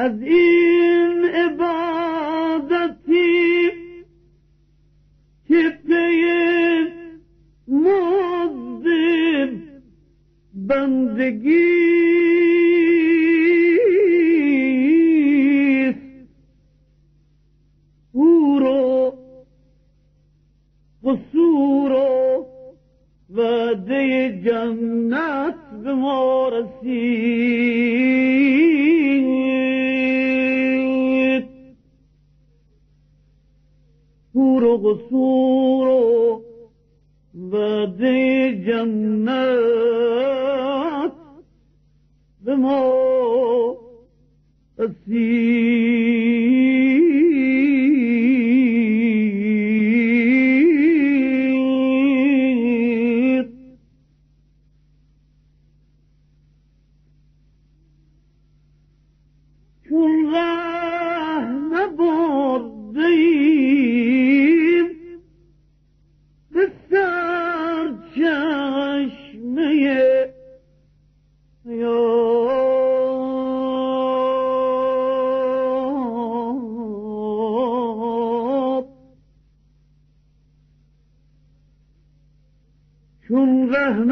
از این عبادتی که پی مزد بندگی قصور و وعده جنت به ما رسید. وعده جنت به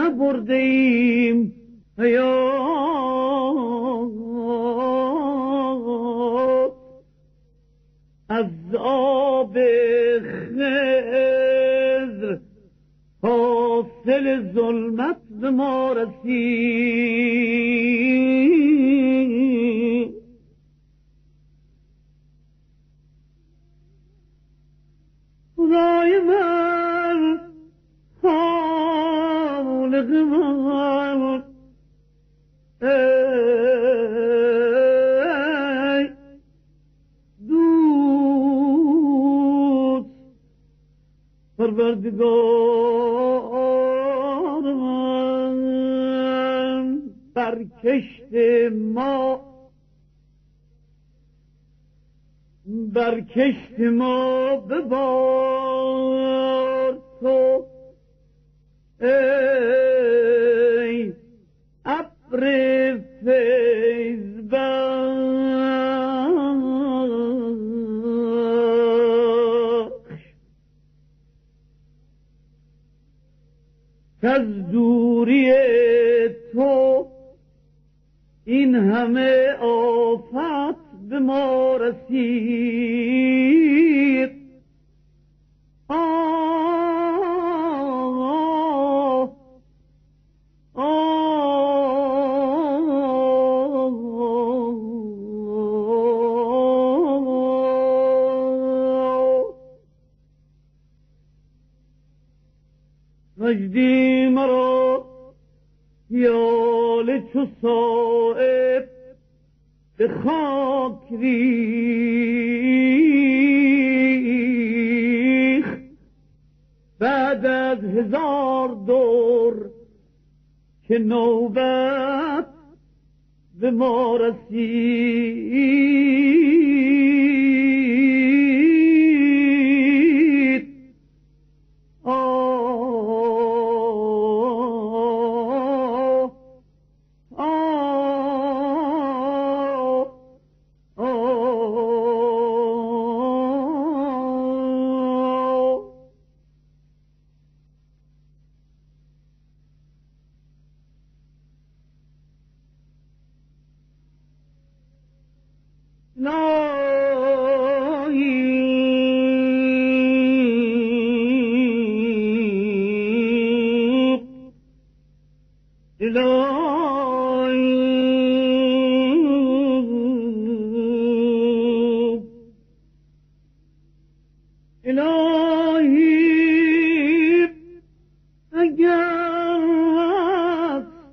برده ایم از آب خزر حاصل ظلمت ما رسید. من برکشت ما برکشت ما ببار تو. ای ابر فیض بخش از دوری تو این همه آفت به ما رسید. خاک ریخ بعد از هزار دور که نوبت به ما رسید.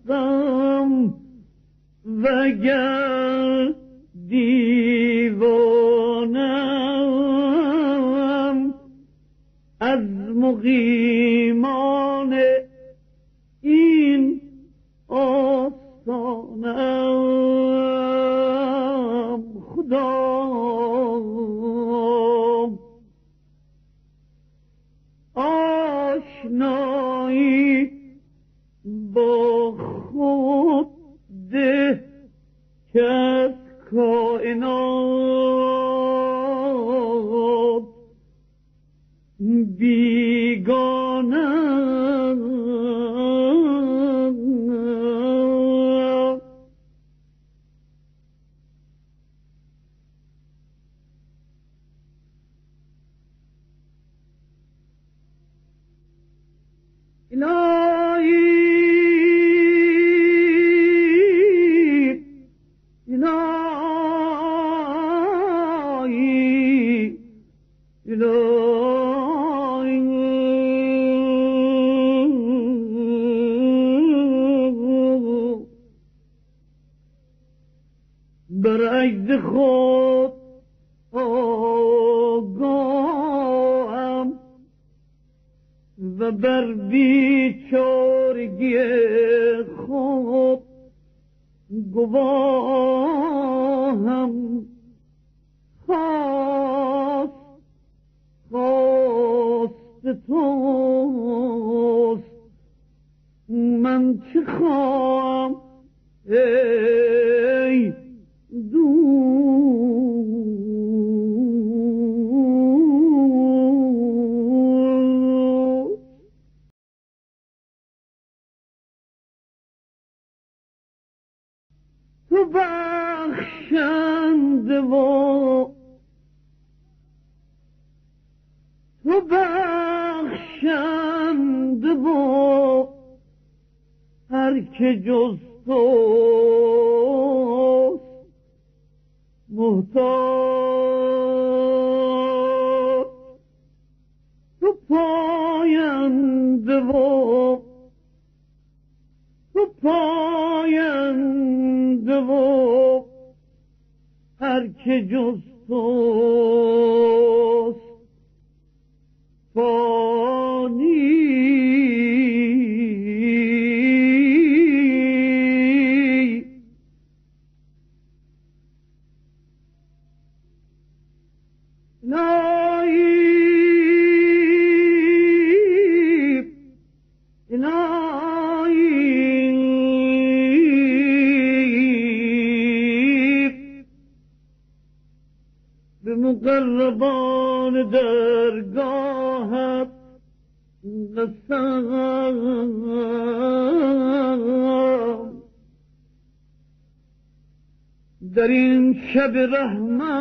هستم وگر دیوانم از مقیمان این آستانم خدا بیچارگی خود گواهم. خواست خواست توست. من چه خواهم؟ ای دوست که جز توست محتاج. تو پاینده و تو پاینده و هر که جز توست شب رحمة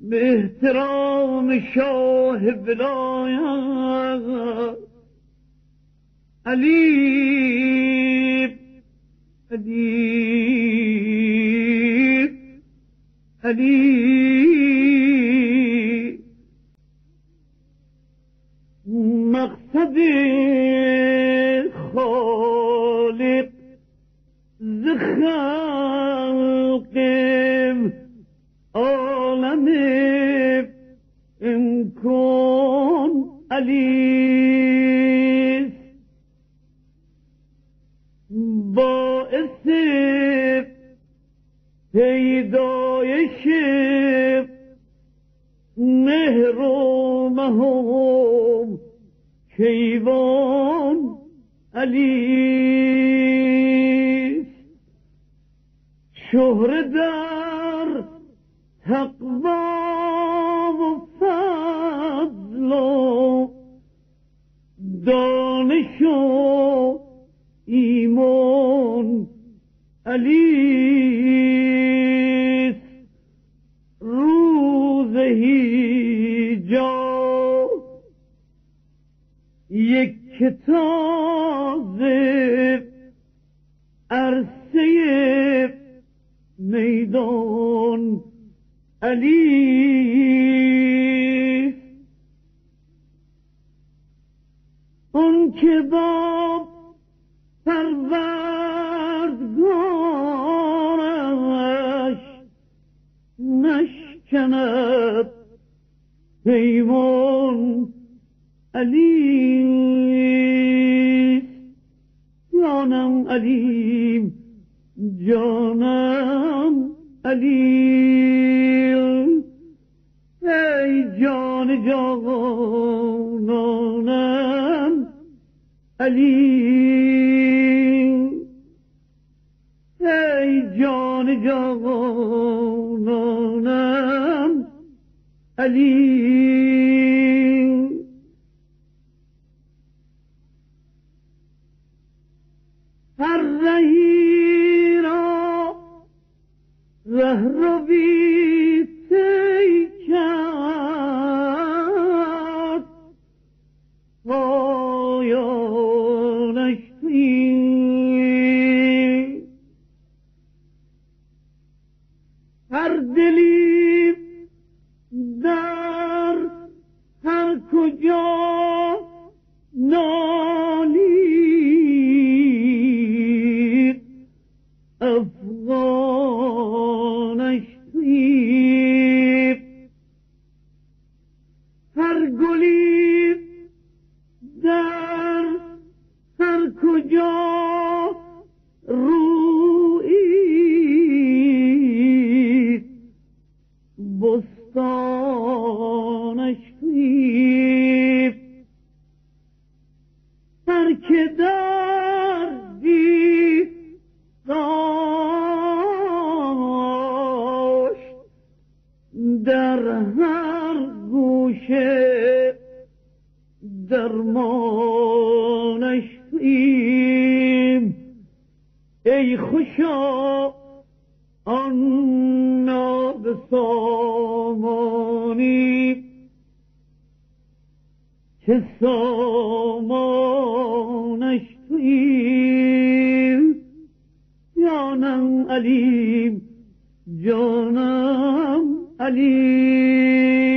باحترام شاه بلايات أليب أليب أليب مقصدي خلق عالم امکان علی باعث پیدایش مهر و مهم کیوان علی شهر در تقوا و فضل و دانش و ایمان. علی روز هیجا. یک کتاب میدان علی. اون که با پروردگارش نشکند پیمان علی. جانم علیم جانم. علیم ای جان جانانم علیم ای جانانم علی افغانش سیب هر گلی در هر کجا روی بستانش سیب خوشا آن نابسامانی که سامانش توییم جانم علیم جانم علیم.